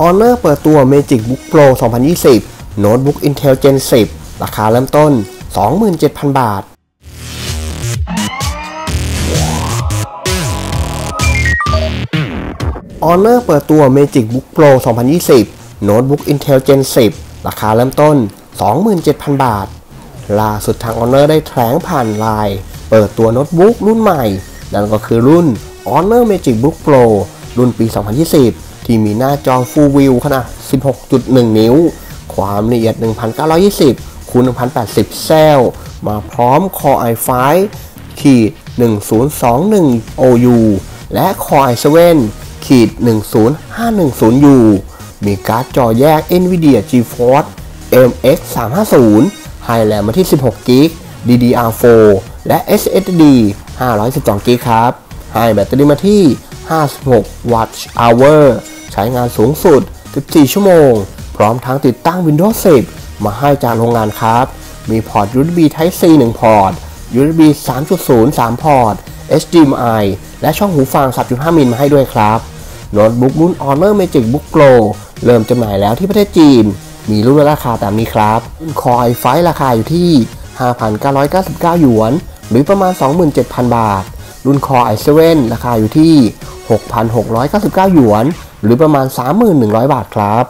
Honor เปิดตัว Magic Book Pro 2020 โน้ตบุ๊ก Intel Gen 10 ราคาเริ่มต้น 27,000 บาท Honor เปิดตัว Magic Book Pro 2020 โน้ตบุ๊ก Intel Gen 10 ราคาเริ่มต้น 27,000 บาท ล่าสุดทาง Honor ได้แถลงผ่านไลน์เปิดตัวโน้ตบุ๊กรุ่นใหม่ นั่นก็คือรุ่น Honor Magic Book Pro รุ่นปี 2020 ที่มีหน้าจอ Full View ขนาด 16.1 นิ้ว ความละเอียด 1920คูณ1080 เซลล์มาพร้อม Core i5 ขีด1021 OU และ Core i7 ขีด 10510U มีการ์ดจอแยก NVIDIA GeForce MX 350ให้แรมมาที่ 16 g b DDR4 และ SSD 512 GB ครับ ให้แบตเตอรี่มาที่ 56วัตต์ hour ใช้งานสูงสุด 14 ชั่วโมง พร้อมทั้งติดตั้ง Windows 10 มาให้จากโรงงานครับ มีพอร์ต USB Type C 1 พอร์ต USB 3.0 3 พอร์ต HDMI และช่องหูฟัง 3.5 มิลมาให้ด้วยครับ โน้ตบุ๊กรุ่น Honor Magic Book Pro เริ่มจำหน่ายแล้วที่ประเทศจีน มีรุ่นราคาตามนี้ครับรุ่น Core i5 ราคาอยู่ที่ 5,999 หยวน หรือประมาณ 27,000 บาท รุ่น Core i7 ราคาอยู่ที่ 6,699 หยวน หรือประมาณ 3,100 บาทครับ